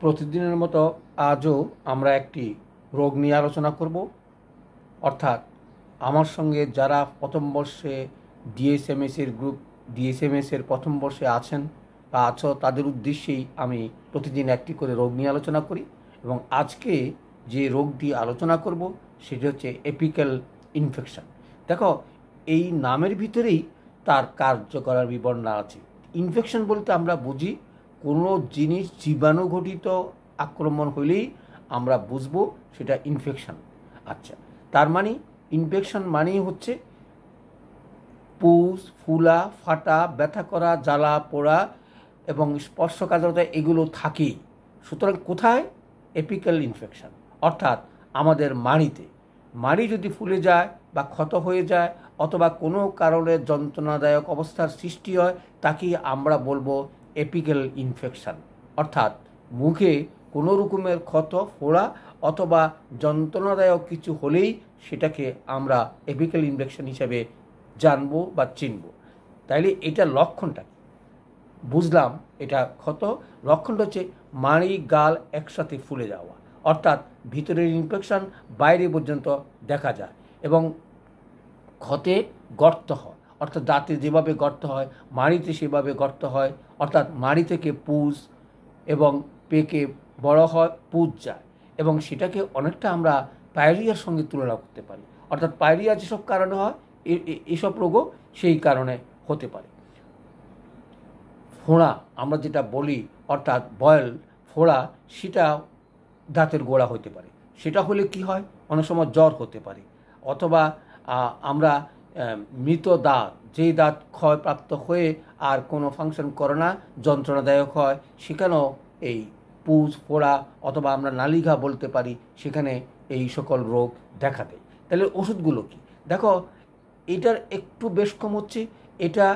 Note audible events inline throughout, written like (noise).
প্রতিদিনের মতো আজও আমরা একটি রোগ নিয়ে আলোচনা করব। অর্থাৎ আমার সঙ্গে যারা প্রথম বর্ষে ডিএসএমএসের গ্রুপ ডিএসএমএসের প্রথম বর্ষে আছেন বা আছো, তাদের উদ্দেশ্যেই আমি প্রতিদিন একটি করে রোগ নিয়ে আলোচনা করি এবং আজকে যে রোগটি আলোচনা করব সেটি হচ্ছে এপিক্যাল ইনফেকশন দেখো, এই নামের ভিতরেই তার কার্যকরার বিবরণ আছে। ইনফেকশন বলতে আমরা বুঝি কোনো জিনিস জীবাণু ঘটিত আক্রমণ হইলেই আমরা বুঝব সেটা ইনফেকশন আচ্ছা তার মানে ইনফেকশন মানেই হচ্ছে পুষ, ফুলা, ফাটা, ব্যথা করা, জ্বালা, পোড়া এবং স্পর্শকাতরতা এগুলো থাকেই। সুতরাং কোথায়? এপিক্যাল ইনফেকশন অর্থাৎ আমাদের মাড়িতে। মাড়ি যদি ফুলে যায় বা ক্ষত হয়ে যায় অথবা কোনো কারণে যন্ত্রণাদায়ক অবস্থার সৃষ্টি হয় তাকে আমরা বলব এপিক্যাল ইনফেকশান অর্থাৎ মুখে কোনো রকমের ক্ষত, ফোড়া অথবা যন্ত্রণাদায়ক কিছু হলেই সেটাকে আমরা এপিক্যাল ইনফেকশন হিসাবে জানব বা চিনব। তাইলে এটা লক্ষণটা বুঝলাম এটা ক্ষত। লক্ষণটা হচ্ছে মাড়ি, গাল একসাথে ফুলে যাওয়া। অর্থাৎ ভিতরের ইনফেকশান বাইরে পর্যন্ত দেখা যায় এবং ক্ষতে গর্ত হয়। অর্থাৎ দাঁতে যেভাবে গর্ত হয়, মাড়িতে সেভাবে গর্ত হয়, অর্থাৎ মাড়ি থেকে পুজ এবং পেকে বড় হয়, পুজ যায় এবং সেটাকে অনেকটা আমরা পায়রিয়ার সঙ্গে তুলনা করতে পারি। অর্থাৎ পায়রিয়া যেসব কারণে হয় এসব রোগও সেই কারণে হতে পারে। ফোঁড়া আমরা যেটা বলি, অর্থাৎ বয়েল ফোড়া, সেটা দাঁতের গোড়া হতে পারে। সেটা হলে কি হয়? অনেক সময় জ্বর হতে পারে। অথবা আমরা মৃত দাঁত, যেই দাঁত ক্ষয়প্রাপ্ত হয়ে আর কোনো ফাংশন করে না, যন্ত্রণাদায়ক হয়, সেখানেও এই পুজ, ফোড়া অথবা আমরা নালিঘা বলতে পারি, সেখানে এই সকল রোগ দেখা দেয়। তাহলে ওষুধগুলো কি? দেখো, এটার একটু বেশ কম হচ্ছে, এটা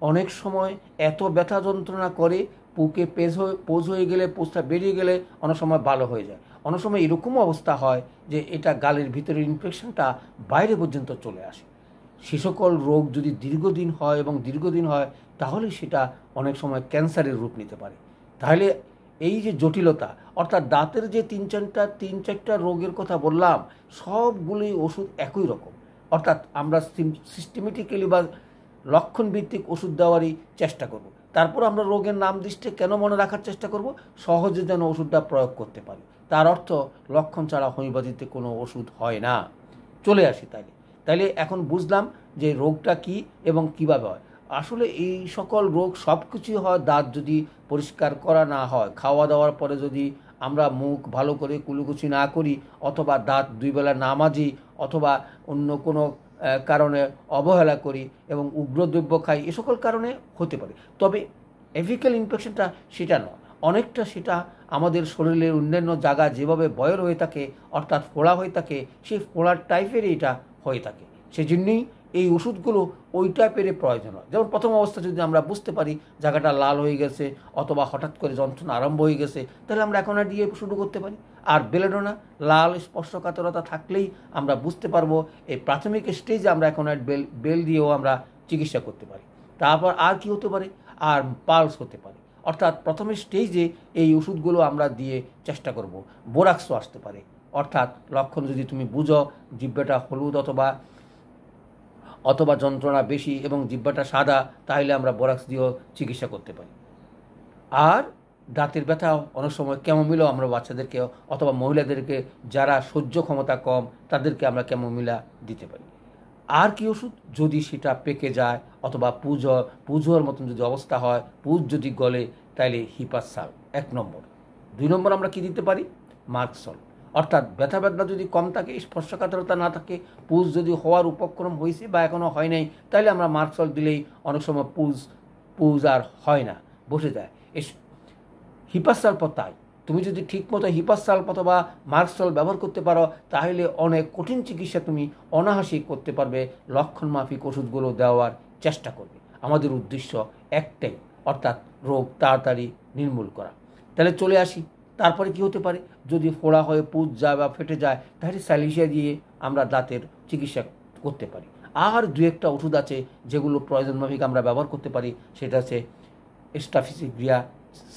অনেক সময় এত ব্যথা যন্ত্রণা করে পুকে পেজ হয়ে, পোজ হয়ে গেলে, পোজটা বেরিয়ে গেলে অনেক সময় ভালো হয়ে যায়। অনেক সময় এরকমও অবস্থা হয় যে এটা গালের ভিতরে ইনফেকশনটা বাইরে পর্যন্ত চলে আসে। সে রোগ যদি দীর্ঘদিন হয় এবং দীর্ঘদিন হয়, তাহলে সেটা অনেক সময় ক্যান্সারের রূপ নিতে পারে। তাহলে এই যে জটিলতা, অর্থাৎ দাঁতের যে তিন চারটা তিন চারটা রোগের কথা বললাম, সবগুলোই ওষুধ একই রকম। অর্থাৎ আমরা সিস্টেমেটিক্যালি বা লক্ষণভিত্তিক ওষুধ দেওয়ারই চেষ্টা করব। তারপর আমরা রোগের নাম দৃষ্টে কেন মনে রাখার চেষ্টা করব? সহজে যেন ওষুধটা প্রয়োগ করতে পারি। তার অর্থ লক্ষণ ছাড়া হোমিওপ্যাথিতে কোনো ওষুধ হয় না। চলে আসি তাইলে তাইলে এখন বুঝলাম যে রোগটা কি এবং কীভাবে হয়। আসলে এই সকল রোগ সব কিছুই হয় দাঁত যদি পরিষ্কার করা না হয়, খাওয়া দাওয়ার পরে যদি আমরা মুখ ভালো করে কুলুকুচি না করি অথবা দাঁত দুই বেলা না মাজি অথবা অন্য কোনো কারণে অবহেলা করি এবং উগ্রদ্রব্য খাই, এ সকল কারণে হতে পারে। তবে এভিক্যাল ইনফেকশনটা সেটা নয়। অনেকটা সেটা আমাদের শরীরের অন্যান্য জায়গা যেভাবে বয়ের হয়ে থাকে অর্থাৎ ফোড়া হয়ে থাকে, সেই ফোড়ার টাইপেরই এটা হয়ে থাকে। সেজন্যই এই ওষুধগুলো ওই টাইপের প্রয়োজন হয়। যেমন প্রথম অবস্থা যদি আমরা বুঝতে পারি, জায়গাটা লাল হয়ে গেছে অথবা হঠাৎ করে যন্ত্রণা আরম্ভ হয়ে গেছে, তাহলে আমরা এখন আর দিয়ে শুরু করতে পারি। আর বেলেডোনা, লাল স্পর্শকাতরতা থাকলেই আমরা বুঝতে পারব, এই প্রাথমিক স্টেজে আমরা এখন আর বেল বেল দিয়েও আমরা চিকিৎসা করতে পারি। তারপর আর কি হতে পারে? আর পালস হতে পারে। অর্থাৎ প্রথম স্টেজে এই ওষুধগুলো আমরা দিয়ে চেষ্টা করব। বোরাক্সও আসতে পারে। অর্থাৎ লক্ষণ যদি তুমি বুঝো, জিব্বাটা হলুদ অথবা অথবা যন্ত্রণা বেশি এবং জিব্বাটা সাদা, তাহলে আমরা বোরাক্স দিয়েও চিকিৎসা করতে পারি। আর দাঁতের ব্যথা অনেক সময় ক্যামোমিলও আমরা বাচ্চাদেরকে অথবা মহিলাদেরকে, যারা সহ্য ক্ষমতা কম, তাদেরকে আমরা ক্যামোমিলা দিতে পারি। আর কি ওষুধ? যদি সেটা পেকে যায় অথবা পুজো, পুজোর মতন যদি অবস্থা হয়, পুজ যদি গলে, তাইলে হিপাসাল, এক নম্বর। দুই নম্বর আমরা কি দিতে পারি? মার্কসল। অর্থাৎ ব্যথা ব্যথা যদি কম থাকে, স্পর্শকাতরতা না থাকে, পুজ যদি হওয়ার উপক্রম হয়েছে বা এখনও হয় নাই তাহলে আমরা মার্কসল দিলেই অনেক সময় পুজ পুজ আর হয় না, বসে যায়। এস হিপাসাল তাই তুমি যদি ঠিকমতো হিপাসাল অথবা মার্কসল ব্যবহার করতে পারো, তাহলে অনেক কঠিন চিকিৎসা তুমি অনাহাসি করতে পারবে লক্ষণ মাফিক ওষুধগুলো দেওয়ার চেষ্টা করবে। আমাদের উদ্দেশ্য একটাই, অর্থাৎ রোগ তাড়াতাড়ি নির্মূল করা। তাহলে চলে আসি তারপরে কি হতে পারে? যদি ফোড়া হয়ে পুজ যায় বা ফেটে যায়, তাহলে স্যালিসিয়া দিয়ে আমরা দাঁতের চিকিৎসা করতে পারি। আর দু একটা ওষুধ আছে যেগুলো প্রয়োজন মাফিক আমরা ব্যবহার করতে পারি, সেটা হচ্ছে স্টাফিসিগ্রিয়া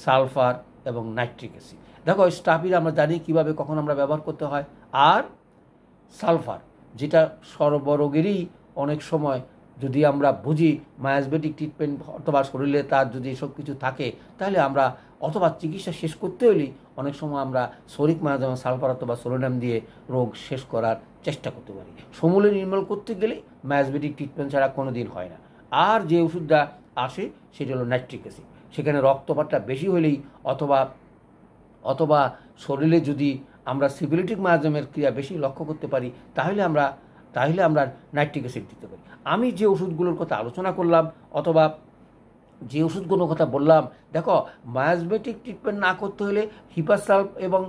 সালফার এবং নাইট্রিক অ্যাসিড। দেখো, স্টাফির আমরা জানি কীভাবে কখন আমরা ব্যবহার করতে হয়। আর সালফার, যেটা সর্বরোগেরই অনেক সময় যদি আমরা বুঝি মায়াসবেটিক ট্রিটমেন্ট অথবা শরীরে তার যদি এসব কিছু থাকে, তাহলে আমরা অথবা চিকিৎসা শেষ করতে হলেই অনেক সময় আমরা শরিক মায়া যেমন সালফার অথবা সোলোনাম দিয়ে রোগ শেষ করার চেষ্টা করতে পারি। সমূলে নির্মূল করতে গেলে মায়াসবেটিক ট্রিটমেন্ট ছাড়া কোনো দিন হয় না। আর যে ওষুধটা আসে, সেটা হলো নাইট্রিক অ্যাসিড। সেখানে রক্তপাতটা বেশি হলেই অথবা অথবা শরীরে যদি আমরা সিভিলিটিক মাধ্যমের ক্রিয়া বেশি লক্ষ্য করতে পারি, তাহলে আমরা তাহলে আমরা নাইট্রিক অ্যাসিড দিতে পারি। আমি যে ওষুধগুলোর কথা আলোচনা করলাম, অথবা যে ওষুধগুলোর কথা বললাম, দেখো মায়াসবেটিক ট্রিটমেন্ট না করতে হলে হিপাসাল্প এবং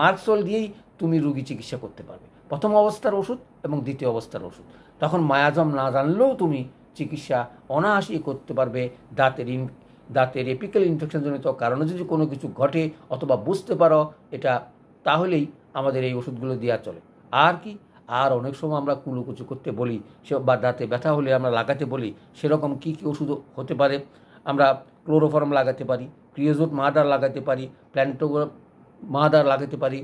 মার্কসল দিয়েই তুমি রুগী চিকিৎসা করতে পারবে। প্রথম অবস্থার ওষুধ এবং দ্বিতীয় অবস্থার ওষুধ। তখন মায়াজম না জানলেও তুমি চিকিৎসা অনায়াসই করতে পারবে। দাঁতের ইন, দাঁতের এপিক্যাল ইনফেকশনজনিত কারণে যদি কোনো কিছু ঘটে অথবা বুঝতে পারো, এটা তাহলেই আমাদের এই ওষুধগুলো দেওয়া চলে। আর কি? আর অনেক সময় আমরা কুলুকুচু করতে বলি, সে বা দাঁতে ব্যথা হলে আমরা লাগাতে বলি, সেরকম কী কী ওষুধ হতে পারে? আমরা ক্লোরোফর্ম লাগাতে পারি, ক্রিওজোট মাদার লাগাতে পারি প্ল্যান্টো মাদার লাগাতে পারি,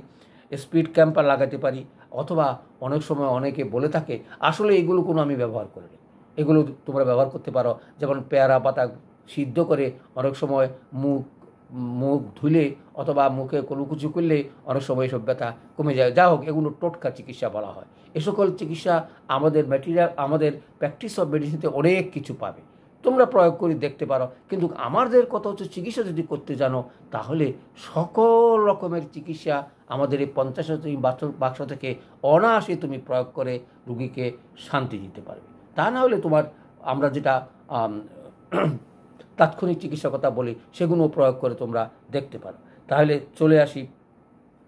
স্পিড ক্যাম্পার লাগাতে পারি, অথবা অনেক সময় অনেকে বলে থাকে, আসলে এগুলো কোনো আমি ব্যবহার করিনি এগুলো তোমরা ব্যবহার করতে পারো, যেমন পেয়ারা পাতা সিদ্ধ করে অনেক সময় মুখ মুখ ধুলে অথবা মুখে কলুকুচু করলে অনেক সময় এসব ব্যথা কমে যায়। যা হোক, এগুলো টোটকা চিকিৎসা বলা হয়। এ সকল চিকিৎসা আমাদের ম্যাটেরিয়াল আমাদের প্র্যাকটিস অফ মেডিসিনতে অনেক কিছু পাবে। তোমরা প্রয়োগ করে দেখতে পারো। কিন্তু আমাদের কথা হচ্ছে চিকিৎসা যদি করতে জানো, তাহলে সকল রকমের চিকিৎসা আমাদের এই পঞ্চাশ বাক্স থেকে অনায়াসে তুমি প্রয়োগ করে রুগীকে শান্তি দিতে পারবে। তা না হলে তোমার, আমরা যেটা (clears throat) তাৎক্ষণিক চিকিৎসা কথা বলি সেগুলো প্রয়োগ করে তোমরা দেখতে পারো। তাহলে চলে আসি।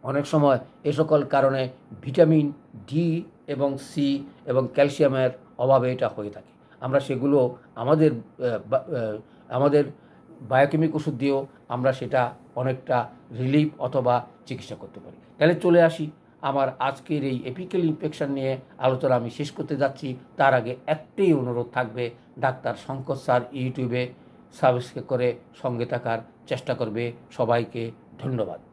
অনেক সময় এ সকল কারণে ভিটামিন ডি এবং সি এবং ক্যালসিয়ামের অভাবে এটা হয়ে থাকে। আমরা সেগুলো আমাদের আমাদের বায়োকেমিক ওষুধ দিয়েও আমরা সেটা অনেকটা রিলিফ অথবা চিকিৎসা করতে পারি। তাহলে চলে আসি। আমার আজকের এই এপিক্যাল ইনফেকশন নিয়ে আলোচনা আমি শেষ করতে যাচ্ছি। তার আগে একটাই অনুরোধ থাকবে, ডাক্তার শঙ্কর স্যার ইউটিউবে সাবস্ক্রাইব করে সঙ্গে থাকার চেষ্টা করবে। সবাইকে ধন্যবাদ।